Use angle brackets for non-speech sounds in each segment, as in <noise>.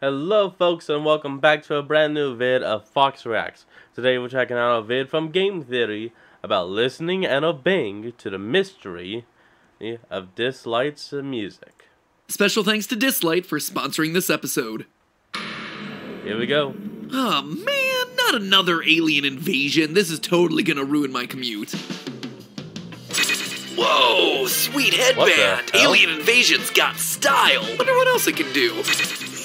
Hello folks and welcome back to a brand new vid of Fox Reacts. Today we're checking out a vid from Game Theory about listening and obeying to the mystery eh, of Dislyte's music. Special thanks to Dislyte for sponsoring this episode. Here we go. Oh man, not another alien invasion. This is totally gonna ruin my commute. Whoa, sweet headband. Alien invasion's got style. Wonder what else it can do.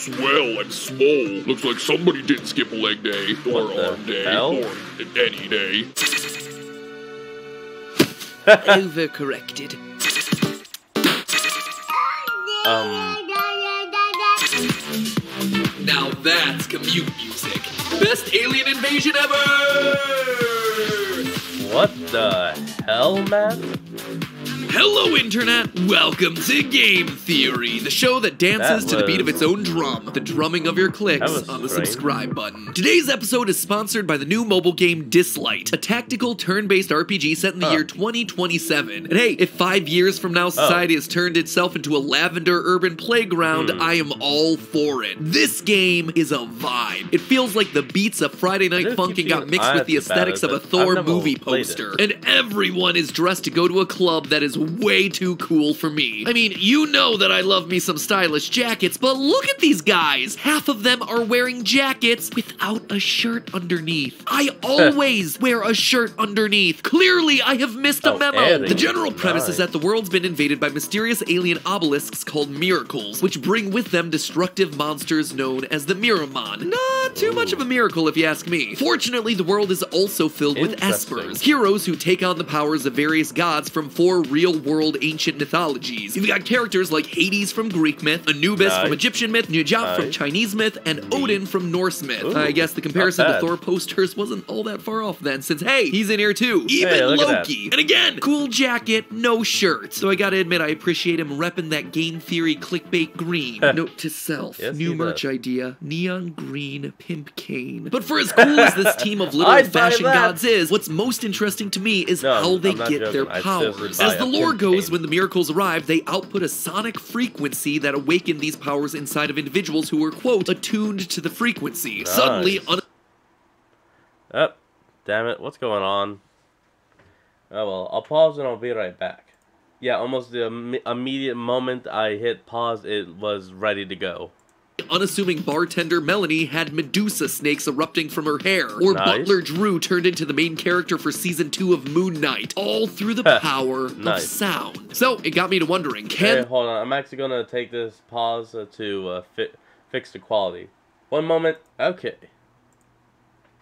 Swell and small. Looks like somebody didn't skip a leg day, or What arm day, hell? or any day. <laughs> Overcorrected. Um, Now that's commute music. Best alien invasion ever! what the hell, man? Hello, Internet! Welcome to Game Theory, the show that dances That to the beat of its own drum, the drumming of your clicks on the strange. subscribe button. Today's episode is sponsored by the new mobile game Dislyte, a tactical turn based RPG set in the year 2027. And hey, if five years from now society has turned itself into a lavender urban playground, Hmm. I am all for it. This game is a vibe. It feels like the beats of Friday Night Funkin' got mixed with the aesthetics it, of a Thor movie poster. And everyone is dressed to go to a club that is way too cool for me. I mean, you know that I love me some stylish jackets, but look at these guys. Half of them are wearing jackets without a shirt underneath. I <laughs> always wear a shirt underneath. Clearly, I have missed a Oh, memo. The general premise is that the world's been invaded by mysterious alien obelisks called miracles, which bring with them destructive monsters known as the Miramon. Not too much of a miracle, if you ask me. Fortunately, the world is also filled with espers, heroes who take on the powers of various gods from four real world ancient mythologies. You've got characters like Hades from Greek myth, Anubis Nice. from Egyptian myth, Nujat from Chinese myth, and Odin from Norse myth. Ooh, I guess the comparison to. Thor posters wasn't all that far off then, since hey, he's in here too. Even Hey, look at that. Loki. And again, cool jacket, no shirt. So I gotta admit, I appreciate him repping that game theory clickbait green. <laughs> Note to self, Yes, new merch does. idea, neon green pimp cane. But for as cool as this team of <laughs> little I'd fashion gods is, what's most interesting to me is No, how they get joking. their powers. As the lore goes, cane. when the miracles arrive, they output a sonic frequency that awakened these powers inside of individuals who were, quote, attuned to the frequency. Suddenly, Nice. un- Oh, damn it, what's going on? Oh well, I'll pause and I'll be right back. Yeah, almost the Im- immediate moment I hit pause, it was ready to go. Unassuming bartender Melanie had Medusa snakes erupting from her hair, or Nice. Butler Drew turned into the main character for season two of Moon Knight, all through the <laughs> power Nice. of sound. So it got me to wondering, Hey, can hold on, I'm actually gonna take this pause to uh, fi- fix the quality. One moment, okay.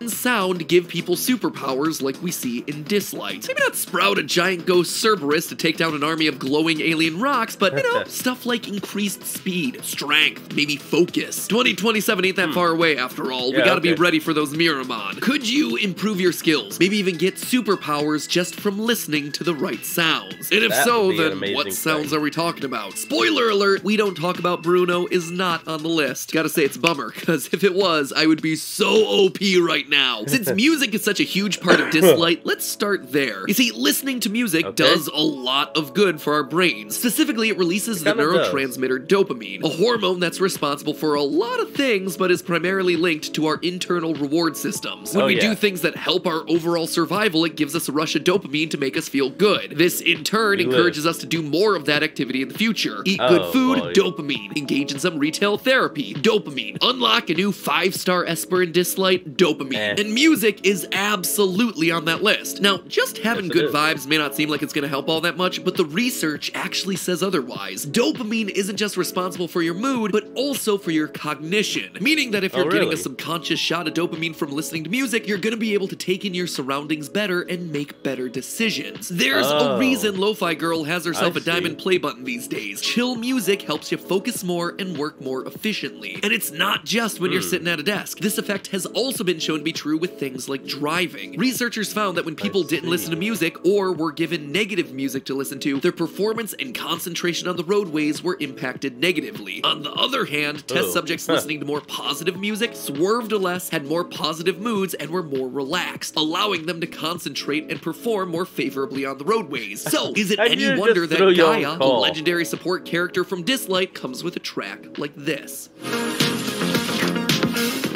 Sound give people superpowers like we see in Dislyte? Maybe not sprout a giant ghost Cerberus to take down an army of glowing alien rocks, but you know, <laughs> stuff like increased speed, strength, maybe focus. 2027 ain't that far away after all. we Hmm. Gotta be ready for those Miramon. Could you improve your skills? Maybe even get superpowers just from listening to the right sounds? And if That so, an then what sounds thing. are we talking about? Spoiler alert, we don't talk about Bruno is not on the list. Gotta say it's a bummer, because if it was, I would be so OP right now. Since <laughs> music is such a huge part of Dislyte, let's start there. You see, listening to music Okay. does a lot of good for our brains. Specifically, it releases the kinda does. neurotransmitter dopamine, a hormone that's responsible for a lot of things, but is primarily linked to our internal reward systems. When Oh, we do things that help our overall survival, it gives us a rush of dopamine to make us feel good. This, in turn, We live. encourages us to do more of that activity in the future. Eat Oh, good food, boy. dopamine. Engage in some retail therapy, dopamine. Unlock a new five star Esper in Dislyte, dopamine. And music is absolutely on that list. Now, just having Yes, good is. vibes may not seem like it's gonna help all that much, but the research actually says otherwise. Dopamine isn't just responsible for your mood, but also for your cognition. Meaning that if Oh, you're getting a subconscious shot of dopamine from listening to music, you're gonna be able to take in your surroundings better and make better decisions. There's a Oh. reason Lo-Fi Girl has herself I a diamond play button these days. Chill music helps you focus more and work more efficiently. And it's not just when Hmm. you're sitting at a desk. This effect has also been shown to be true with things like driving. Researchers found that when people didn't listen to music or were given negative music to listen to, their performance and concentration on the roadways were impacted negatively. On the other hand, test Oh. subjects <laughs> listening to more positive music swerved less, had more positive moods, and were more relaxed, allowing them to concentrate and perform more favorably on the roadways. So, <laughs> is it any wonder that Gaia, the legendary support character from Dislyte, comes with a track like this?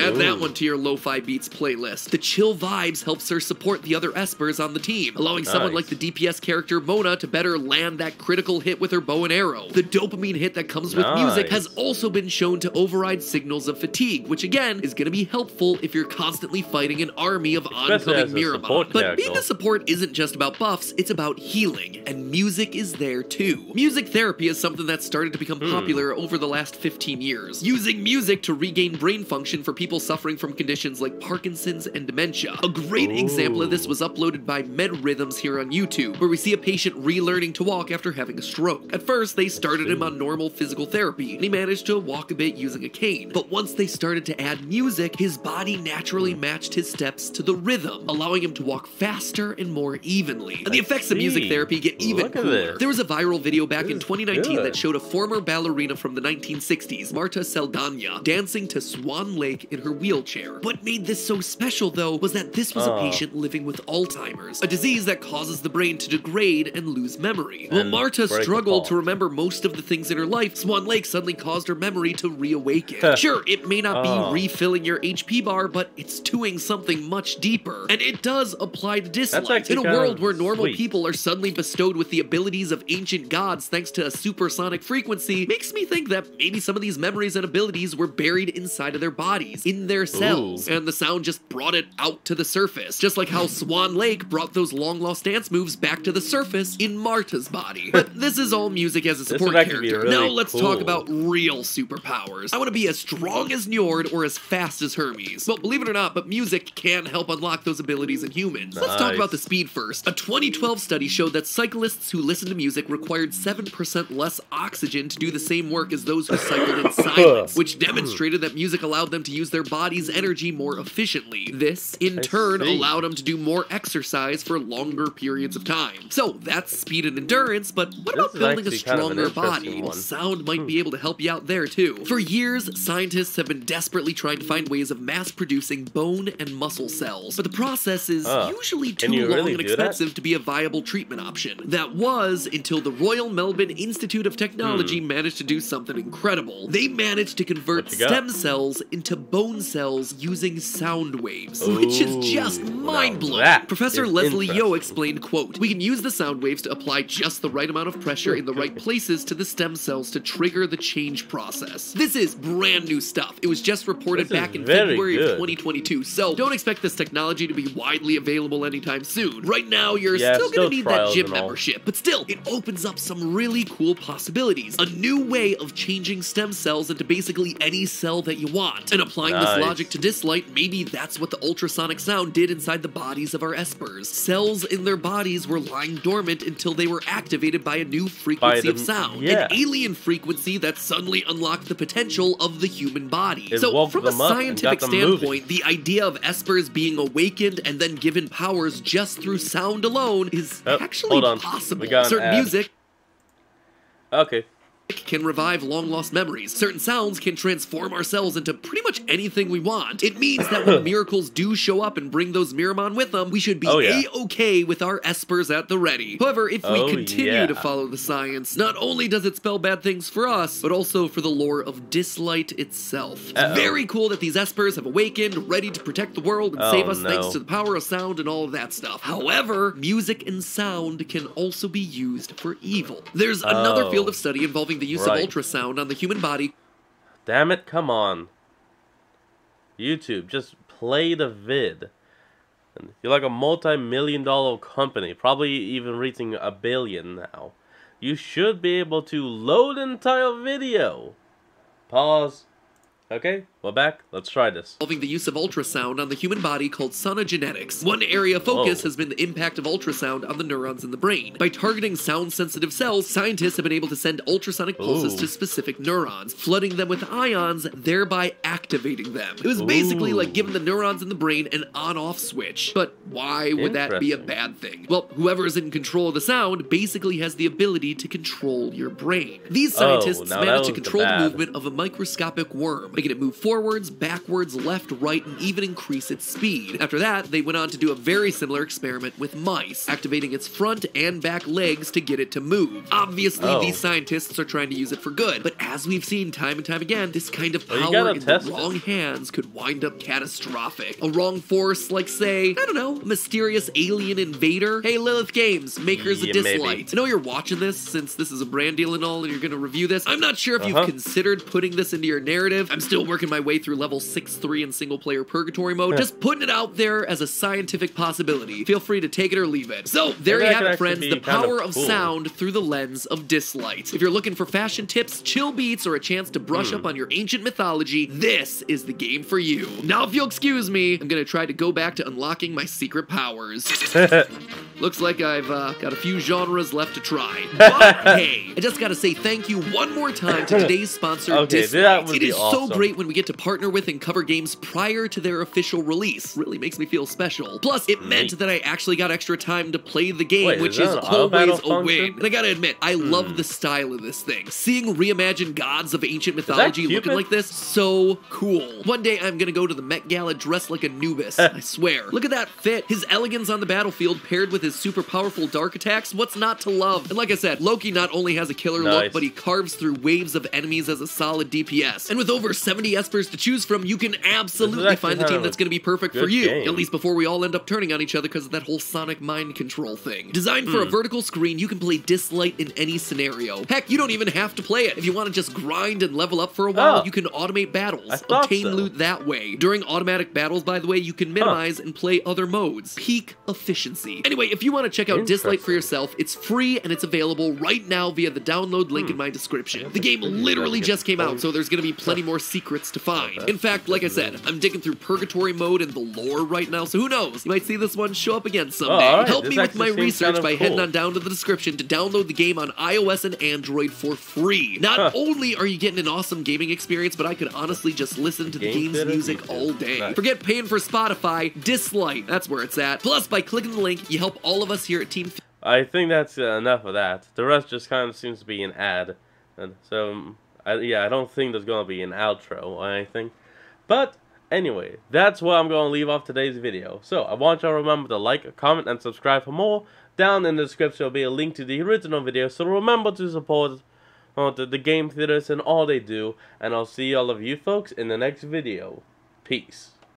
Add that one to your lo-fi beats playlist. The chill vibes helps her support the other espers on the team, allowing someone like the DPS character Mona to better land that critical hit with her bow and arrow. The dopamine hit that comes with music has also been shown to override signals of fatigue, which again is going to be helpful if you're constantly fighting an army of Especially oncoming as a Miramon. support But being a support isn't just about buffs, it's about healing, and music is there too. Music therapy is something that's started to become Hmm. popular over the last 15 years, using music to regain brain function for people suffering from conditions like Parkinson's and dementia. A great example of this was uploaded by MedRhythms here on YouTube, where we see a patient relearning to walk after having a stroke. At first, they started him on normal physical therapy, and he managed to walk a bit using a cane. But once they started to add music, his body naturally matched his steps to the rhythm, allowing him to walk faster and more evenly. And the effects of music therapy get even cooler. There was a viral video back This in is 2019 that showed a former ballerina from the 1960s, Marta Saldana, dancing to Swan Lake in her wheelchair. What made this so special, though, was that this was a Oh. patient living with Alzheimer's, a disease that causes the brain to degrade and lose memory. While Marta struggled to remember most of the things in her life, Swan Lake suddenly caused her memory to reawaken. <laughs> sure, it may not Oh. be refilling your HP bar, but it's doing something much deeper. And it does apply to dislike. actually In a world where normal sweet. people are suddenly bestowed with the abilities of ancient gods thanks to a supersonic frequency, makes me think that maybe some of these memories and abilities were buried inside of their bodies, in their cells, Ooh. and the sound just brought it out to the surface. Just like how Swan Lake brought those long lost dance moves back to the surface in Marta's body. <laughs> But this is all music as a support character. really now let's talk about real superpowers. I want to be as strong as Njord or as fast as Hermes. Well, believe it or not, but music can help unlock those abilities in humans. Let's talk about the speed first. A 2012 study showed that cyclists who listened to music required 7% less oxygen to do the same work as those who cycled in <laughs> silence, which demonstrated that music allowed them to use their body's energy more efficiently. This, in I turn, see. allowed them to do more exercise for longer periods of time. So that's speed and endurance, but what This about building a actually kind of stronger body? one. Sound might be able to help you out there too. For years, scientists have been desperately trying to find ways of mass producing bone and muscle cells, but the process is Uh, usually too long really and do that? expensive to be a viable treatment option. That was until the Royal Melbourne Institute of Technology managed to do something incredible. They managed to convert Hmm. What you got? stem cells into bone cells using sound waves, which is just mind-blowing. Professor Leslie Yeo explained, quote, We can use the sound waves to apply just the right amount of pressure in the right places to the stem cells to trigger the change process. This is brand new stuff. It was just reported This back in February of 2022, so don't expect this technology to be widely available anytime soon. Right now, you're Yeah, still still gonna need that gym membership, but still, it opens up some really cool possibilities. A new way of changing stem cells into basically any cell that you want. And applying Nice. this logic to Dislyte, maybe that's what the ultrasonic sound did inside the bodies of our espers. Cells in their bodies were lying dormant until they were activated by a new frequency of sound. yeah. An alien frequency that suddenly unlocked the potential of the human body. It so, from a them up and scientific them moving. standpoint, the idea of espers being awakened and then given powers just through sound alone is Oh, actually possible. Certain ad. music Okay. Can revive long lost memories. Certain sounds can transform ourselves into pretty much anything we want. It means that when <laughs> miracles do show up and bring those Miramon with them, we should be Oh, yeah. a-okay with our espers at the ready. However, if we Oh, continue yeah. to follow the science, not only does it spell bad things for us, but also for the lore of Dislyte itself. It's Uh-oh. very cool that these espers have awakened, ready to protect the world and Oh, save us no. thanks to the power of sound and all of that stuff. However, music and sound can also be used for evil. There's another Oh. field of study involving the use Right. of ultrasound on the human body Damn it, come on. YouTube, just play the vid. You're like a multi-million dollar company, probably even reaching a billion now. You should be able to load entire video. Pause. Okay, we're back. Let's try this. involving the use of ultrasound on the human body called sonogenetics. One area of focus Whoa. has been the impact of ultrasound on the neurons in the brain. By targeting sound-sensitive cells, scientists have been able to send ultrasonic pulses Ooh. to specific neurons, flooding them with ions, thereby activating them. It was basically like giving the neurons in the brain an on-off switch. But why would that be a bad thing? Well, whoever is in control of the sound basically has the ability to control your brain. These Oh, scientists that managed to was the control the movement of a microscopic worm, making it move forward forwards, backwards, left, right, and even increase its speed. After that, they went on to do a very similar experiment with mice, activating its front and back legs to get it to move. Obviously, Oh. these scientists are trying to use it for good, but as we've seen time and time again, this kind of power gotta in the test it. wrong hands could wind up catastrophic. A wrong force, like say, I don't know, a mysterious alien invader? Hey, Lilith Games, makers Yeah, of maybe. Dislyte. I know you're watching this since this is a brand deal and all, and you're gonna review this. I'm not sure if Uh-huh. you've considered putting this into your narrative. I'm still working my way through level 6-3 in single player purgatory mode. Just putting it out there as a scientific possibility. Feel free to take it or leave it. So there Maybe you have it, friends. The kind of power of sound through the lens of Dislyte. If you're looking for fashion tips, chill beats, or a chance to brush Hmm. up on your ancient mythology, this is the game for you. Now, if you'll excuse me, I'm gonna try to go back to unlocking my secret powers. <laughs> Looks like I've uh, got a few genres left to try. <laughs> But hey, I just gotta say thank you one more time to today's sponsor, Okay, Dislyte. that would It is so great when we get to partner with and cover games prior to their official release. Really makes me feel special. Plus, it meant that I actually got extra time to play the game, Wait, is which is battle always a win. And I gotta admit, I love the style of this thing. Seeing reimagined gods of ancient mythology looking like this, so cool. One day I'm gonna go to the Met Gala dressed like Anubis. <laughs> I swear. Look at that fit. His elegance on the battlefield paired with his super powerful dark attacks. What's not to love? And like I said, Loki not only has a killer look, but he carves through waves of enemies as a solid DPS. And with over 70 espers to choose from, you can absolutely find the team that's gonna be perfect for you. game. At least before we all end up turning on each other because of that whole sonic mind control thing. Designed Hmm. for a vertical screen, you can play Dislyte in any scenario. Heck, you don't even have to play it. If you want to just grind and level up for a while, Oh. you can automate battles, obtain so. loot that way. During automatic battles, by the way, you can minimize and play other modes. Peak efficiency. Anyway, if you want to check out Dislyte for yourself, it's free and it's available right now via the download link Hmm. in my description. The game literally just came out, so there's going to be plenty more secrets to find. In fact, like I said, I'm digging through Purgatory mode and the lore right now, so who knows? You might see this one show up again someday. Oh, alright, Help this me with my research kind of by heading on down to the description to download the game on iOS and Android for free. Not Huh. only are you getting an awesome gaming experience, but I could honestly just listen to the Game game's music all day. Nice. Forget paying for Spotify, Dislyte, that's where it's at. Plus, by clicking the link, you help all of us here at Team I think that's uh, enough of that. The rest just kind of seems to be an ad. And so, um, I, yeah, I don't think there's going to be an outro or anything. But, anyway, that's where I'm going to leave off today's video. So, I want y'all to remember to like, comment, and subscribe for more. Down in the description will be a link to the original video, so remember to support uh, the, the game theaters and all they do. And I'll see all of you folks in the next video. Peace.